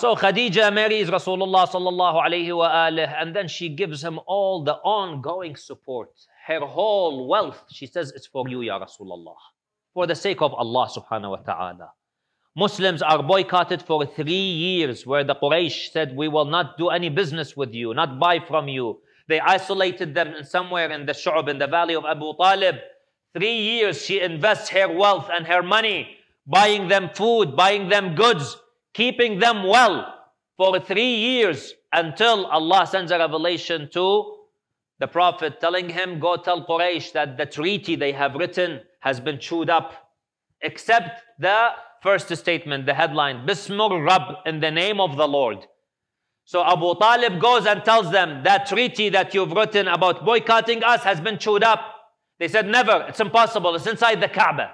So Khadija marries Rasulullah sallallahu alayhi wa and then she gives him all the ongoing support. Her whole wealth, she says, it's for you, Ya Rasulullah. For the sake of Allah subhanahu wa ta'ala. Muslims are boycotted for three years, where the Quraysh said, We will not do any business with you, not buy from you. They isolated them somewhere in the Shu'ab, in the valley of Abu Talib. Three years she invests her wealth and her money, buying them food, buying them goods, keeping them well for three years until Allah sends a revelation to the Prophet telling him, Go tell Quraysh that the treaty they have written has been chewed up, except the first statement, the headline, Bismur Rabb, in the name of the Lord. So Abu Talib goes and tells them that treaty that you've written about boycotting us has been chewed up. They said, Never, it's impossible, it's inside the Kaaba.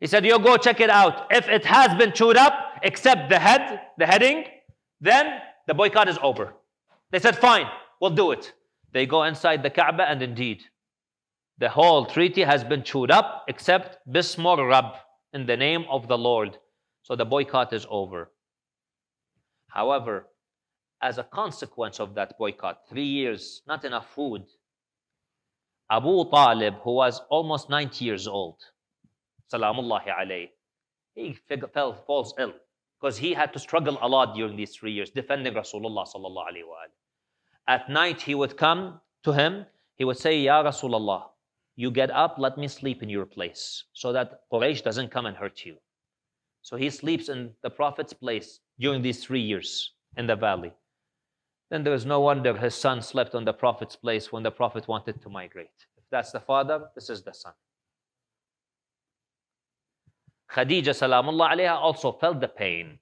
He said, You go check it out. If it has been chewed up, except the head, the heading, then the boycott is over. They said, Fine, we'll do it. They go inside the Kaaba, and indeed, the whole treaty has been chewed up except Bismur Rabb, in the name of the Lord. So the boycott is over. However, as a consequence of that boycott, three years, not enough food, Abu Talib, who was almost 90 years old, salamullahi alayh, he fell, falls ill because he had to struggle a lot during these three years defending Rasulullah sallallahu alayhi wa At night he would come to him, he would say, Ya Rasulullah, you get up, let me sleep in your place so that Quraysh doesn't come and hurt you. So he sleeps in the Prophet's place during these three years in the valley. Then there is no wonder his son slept on the Prophet's place when the Prophet wanted to migrate. If that's the father, this is the son. Khadija salamullah alayha also felt the pain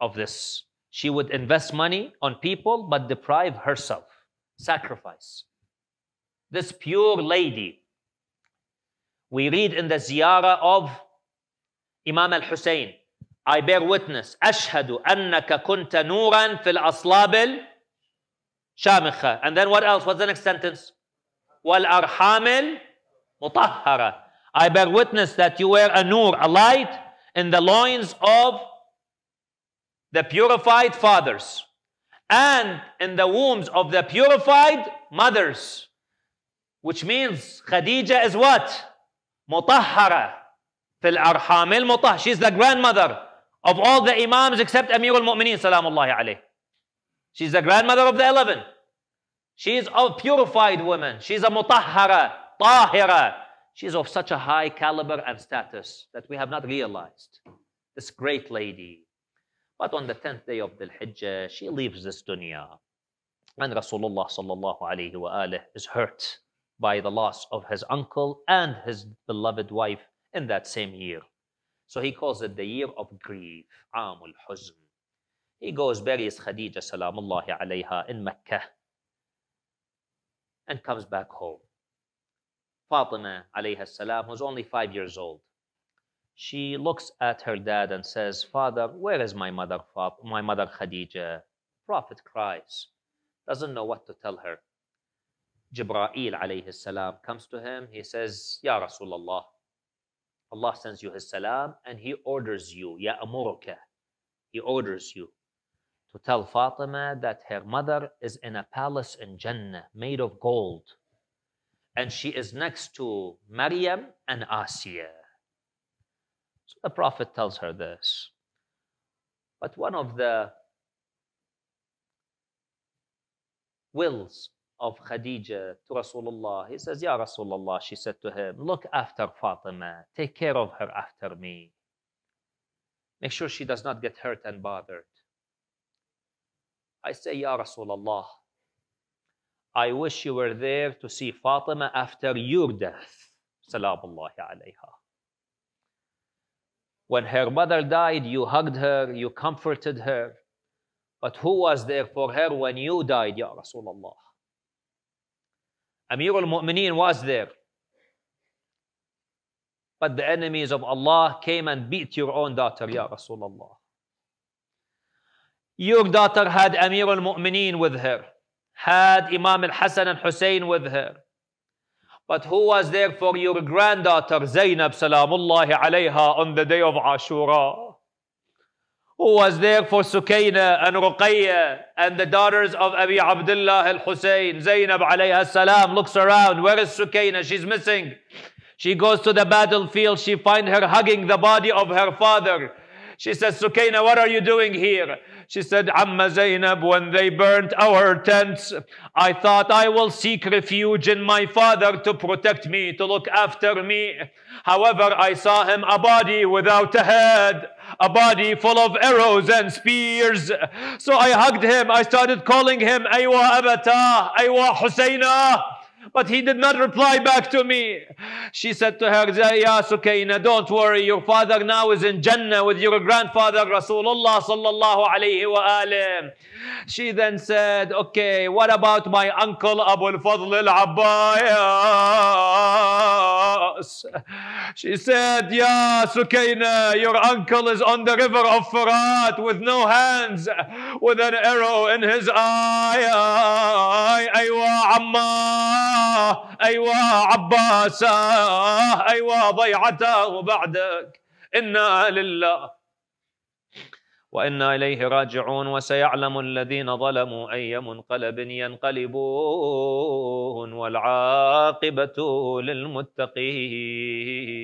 of this. She would invest money on people but deprive herself, sacrifice. This pure lady, we read in the ziyarah of Imam al-Hussein, I bear witness, أشهد أنك كنت نورا في الأصلاب الشامخة. And then what else? What's the next sentence? والأرحام المطهرة. I bear witness that you were a nur, a light in the loins of the purified fathers and in the wombs of the purified mothers. Which means Khadija is what? Mutahhara. Fil arhamil mutah. She's the grandmother of all the imams except Amir al-Mu'mineen salamullahi. She's the grandmother of the 11. She is purified woman. She's a mutahhara, tahira. She's of such a high caliber and status that we have not realized. This great lady. But on the 10th day of the Hijjah, she leaves this dunya. And Rasulullah sallallahu alayhi wa is hurt by the loss of his uncle and his beloved wife in that same year. So he calls it the year of grief, Amul Huzn. He goes, buries Khadija salamullahi alayha in Mecca and comes back home. Fatima alayhi who's only five years old, she looks at her dad and says, Father, where is my mother, my mother Khadija? Prophet cries, doesn't know what to tell her. Jibra'il alayhi salam comes to him. He says, Ya Rasulullah, Allah sends you his salam and he orders you, Ya amuruka, he orders you to tell Fatima that her mother is in a palace in Jannah made of gold and she is next to Maryam and Asiya. So the Prophet tells her this. But one of the wills of Khadija to Rasulullah, he says, Ya Rasulullah, she said to him, look after Fatima, take care of her after me. Make sure she does not get hurt and bothered. I say, Ya Rasulullah, I wish you were there to see Fatima after your death. Salamullahi alayha. When her mother died, you hugged her, you comforted her. But who was there for her when you died, Ya Rasulullah? Amir al-Mu'mineen was there. But the enemies of Allah came and beat your own daughter, Ya Rasulullah. Your daughter had Amir al-Mu'mineen with her had Imam al-Hassan and Hussein with her. But who was there for your granddaughter Zainab salamullahi alayha on the day of Ashura? who was there for Sukaina and Ruqayya and the daughters of Abi Abdullah al-Hussein. Zainab alayha salam looks around. Where is Sukaina? She's missing. She goes to the battlefield. She finds her hugging the body of her father. She says, Sukaina, what are you doing here? She said, Amma Zainab, when they burnt our tents, I thought I will seek refuge in my father to protect me, to look after me. However, I saw him a body without a head, a body full of arrows and spears. So I hugged him. I started calling him Aywa Abata, Aywa Husayna. But he did not reply back to me. She said to her, Ya Sukaina, don't worry, your father now is in Jannah with your grandfather Rasulullah sallallahu alayhi wa alim. She then said, okay, what about my uncle Abu al-Fadl al-Abbas? She said, Ya Sukaina, your uncle is on the river of Furat with no hands, with an arrow in his eye. Aywa Amma. أيوة عباس أيوة ضيعته بعدك إنا لله وإنا إليه راجعون وسيعلم الذين ظلموا أي منقلب ينقلبون والعاقبة للمتقين.